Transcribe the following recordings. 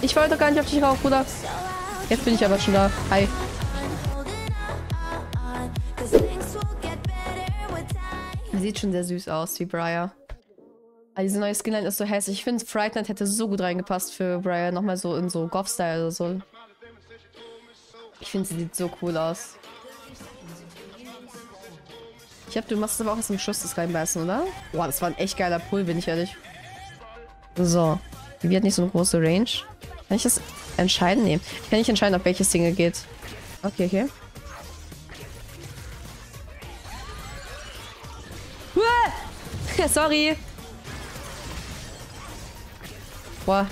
Ich wollte gar nicht auf dich rauf, Bruder. Jetzt bin ich aber schon da. Hi. Sieht schon sehr süß aus, wie Briar. Aber diese neue Skinline ist so hässlich. Ich finde, Fright Night hätte so gut reingepasst für Briar. Nochmal so in so Goth-Style oder so. Ich finde, sie sieht so cool aus. Ich hab, du machst aber auch aus dem Schuss das reinbeißen, oder? Boah, das war ein echt geiler Pull, bin ich ehrlich. So. Die hat nicht so eine große Range. Kann ich das entscheiden? Nee. Ich kann nicht entscheiden, auf welches Single geht. Okay, okay. Uah! Sorry. Boah.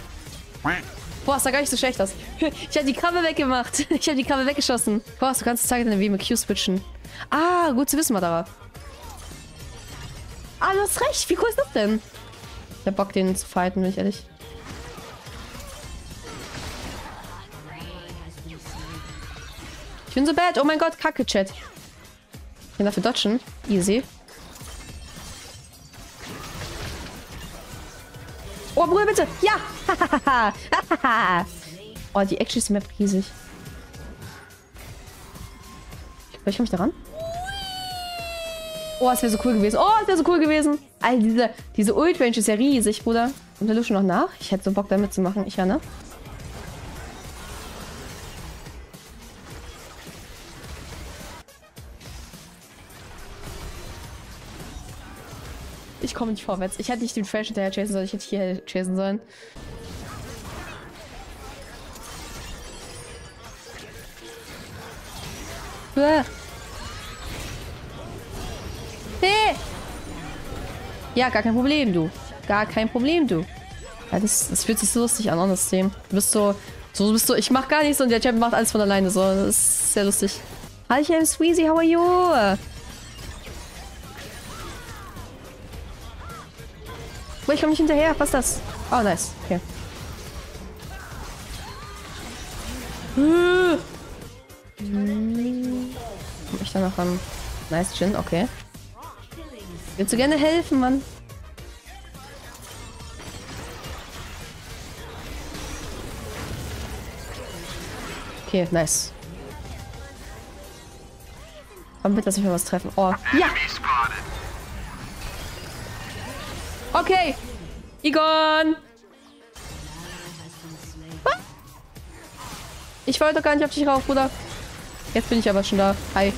Boah, sah gar nicht so schlecht aus. Ich habe die Krabbe weggemacht. Ich habe die Krabbe weggeschossen. Boah, du kannst Zeit deine WMQ switchen. Ah, gut zu wissen, Madara. Ah, du hast recht. Wie cool ist das denn? Ich hab Bock, den zu fighten, bin ich ehrlich. Bin so bad. Oh mein Gott, kacke, Chat. Ich kann dafür dodgen. Easy. Oh, Bruder, bitte. Ja. oh, die Action ist Map riesig. Vielleicht komme ich da ran? Oh, es wäre so cool gewesen. Oh, es wäre so cool gewesen. Alter, diese, diese Ult-Range ist ja riesig, Bruder. Kommt der Luschen noch nach? Ich hätte so Bock, damit zu machen. Ich ja, ne? Ich komme nicht vorwärts. Ich hätte nicht den Trash hinterher chasen sollen. Ich hätte hier chasen sollen. Hey! Ja, gar kein Problem, du. Gar kein Problem, du. Ja, das, das fühlt sich so lustig an, das Team. Du bist so, so bist du, ich mach gar nichts und der Champ macht alles von alleine. So, das ist sehr lustig. Hi, ich bin how are you? Ich komme nicht hinterher. Was ist das? Oh, nice. Okay. Hm. Komm ich da noch an? Nice, Jin, okay. Willst du gerne helfen, Mann? Okay, nice. Komm bitte, lass mich mal was treffen. Oh, ja! Okay. Egon! Ich wollte gar nicht auf dich rauf, Bruder. Jetzt bin ich aber schon da. Hi.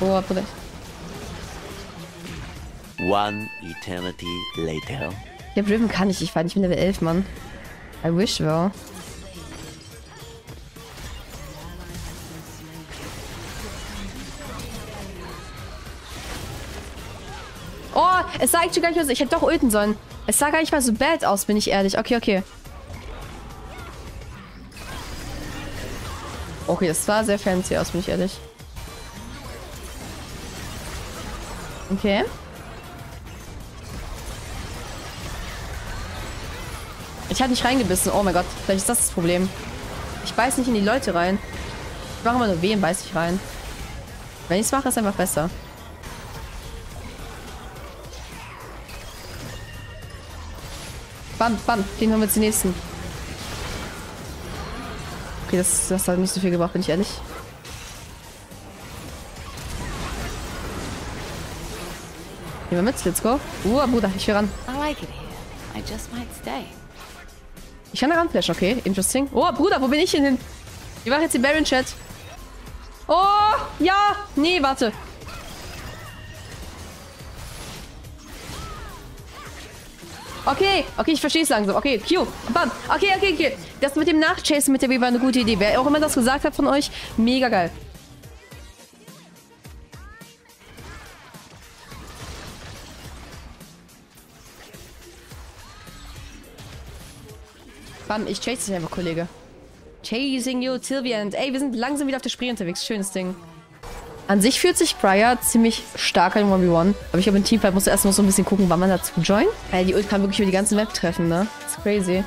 Oh, Bruder. One eternity later. Ja, Riven kann ich. Ich war nicht mit Level 11, Mann. I wish, though. Oh, es sah eigentlich gar nicht aus. Ich hätte doch ulten sollen. Es sah gar nicht mal so bad aus, bin ich ehrlich. Okay, okay. Okay, das sah sehr fancy aus, bin ich ehrlich. Okay. Ich hatte nicht reingebissen. Oh mein Gott, vielleicht ist das das Problem. Ich beiß nicht in die Leute rein. Ich mache immer nur weh und beiß ich rein. Wenn ich es mache, ist es einfach besser. Bam, bam. Den haben wir die nächsten. Okay, das, das hat nicht so viel gebracht, bin ich ehrlich. Nehmen wir mit, let's go. Uh, Bruder, ich will ran. I like it here. I just might stay. Ich kann da ranflashen, okay. Interesting. Oh, Bruder, wo bin ich denn hin? Ich mache jetzt den Baron-Chat. Oh, ja. Nee, warte. Okay, okay, ich verstehe es langsam. Okay, Q, bam. Okay, okay, okay. Das mit dem Nachchasen mit der Weber eine gute Idee. Wer auch immer das gesagt hat von euch, mega geil. Spannend. Ich chase dich einfach, Kollege. Chasing you till. Ey, wir sind langsam wieder auf der Spree unterwegs. Schönes Ding. An sich fühlt sich Briar ziemlich stark an 1v1. Aber ich habe im Teamfight musst du erst noch so ein bisschen gucken, wann man dazu joint. Weil die Ult kann wirklich über die ganze Map treffen, ne? Das ist crazy.